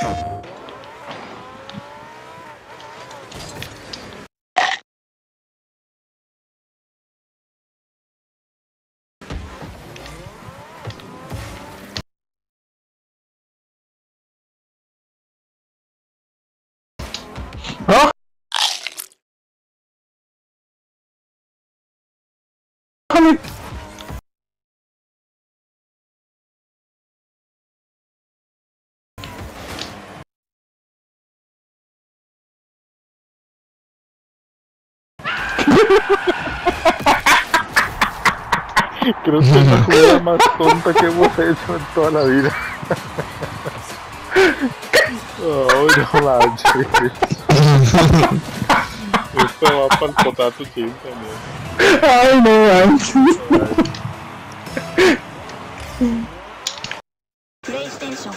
Huh? Come here. Creo que es la jugada más tonta que hemos hecho en toda la vida. oh, no manches. Esto va para el potato ching también. Ay, no manches. PlayStation.